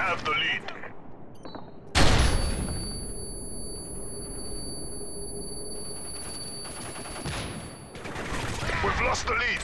have the lead. We've lost the lead.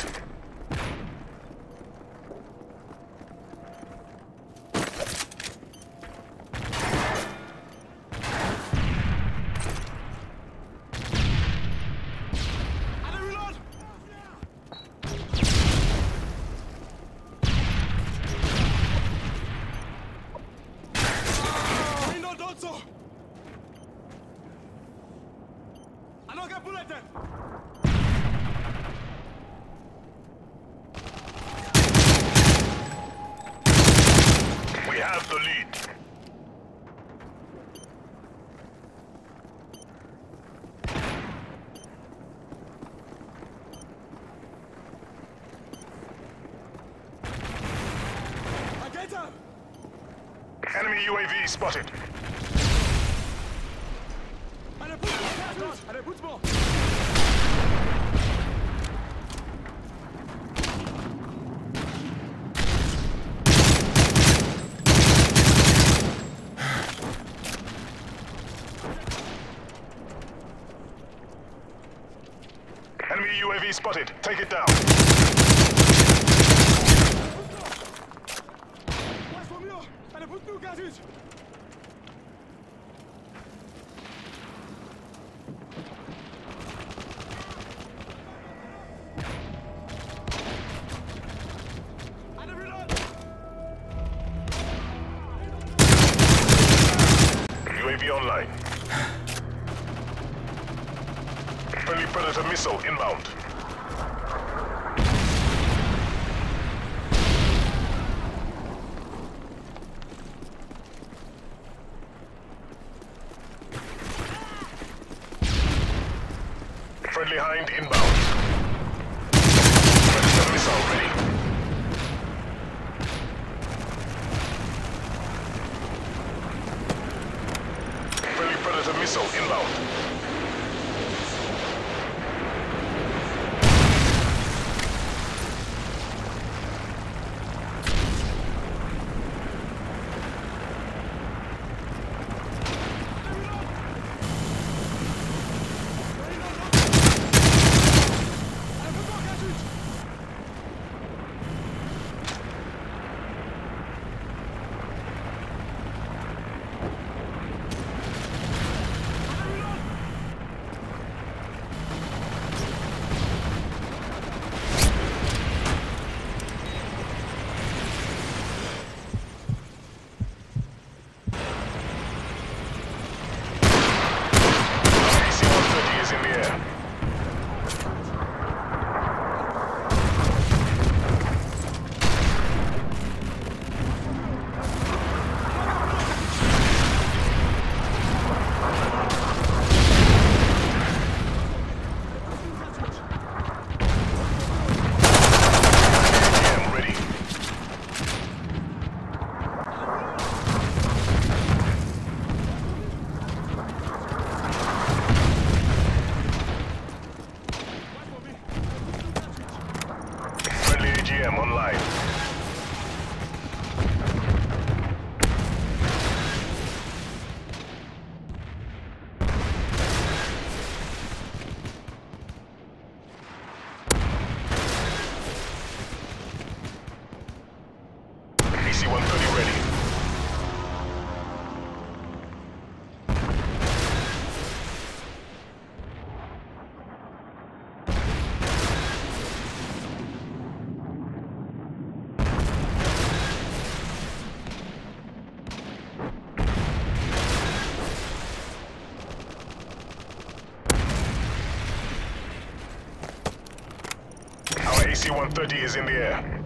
We have the lead. Enemy UAV spotted. UAV spotted. Take it down. UAV online. Friendly Predator missile inbound. Friendly Hind inbound. Predator missile ready. Friendly Predator missile inbound. AC-130 is in the air. AGM ready. AGM online. AC-130 is in the air.